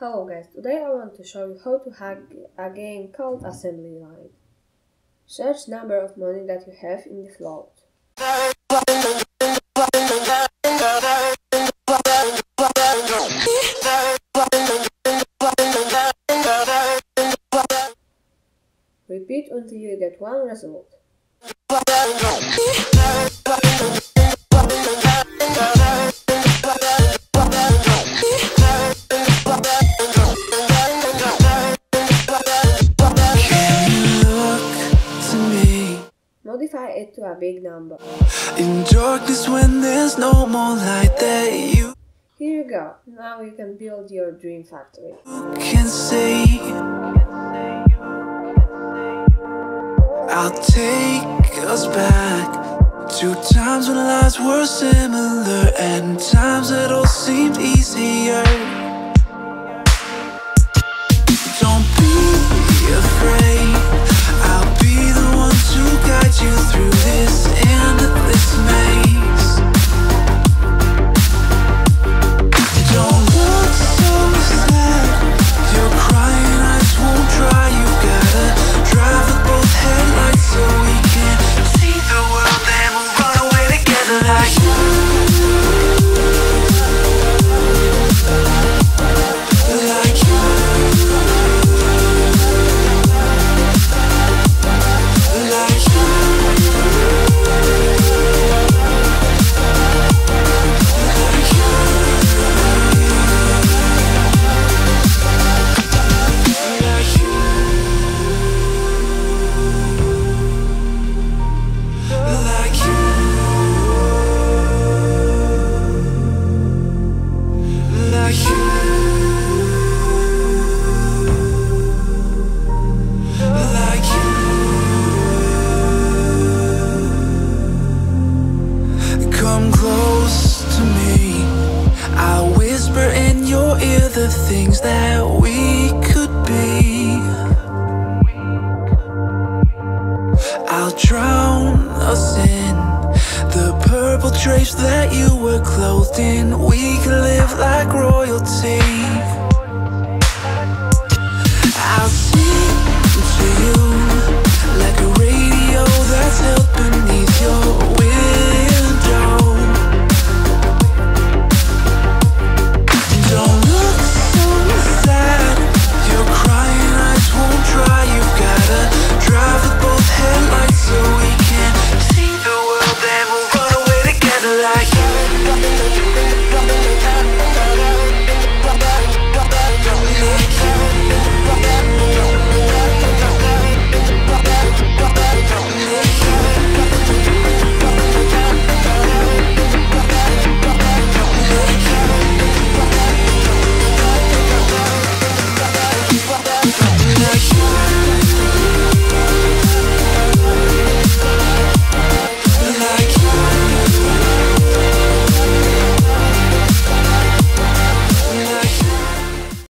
Hello guys, today I want to show you how to hack a game called Assembly Line. Search number of money that you have in the float. Repeat until you get one result. It to a big number. In darkness when there's no more light that you Here you go. Now you can build your dream factory. can see I'll take us back to times when lives were similar and times that all seemed easier. The things that we could be. I'll drown us in the purple drapes that you were clothed in. We could live like royalty. like you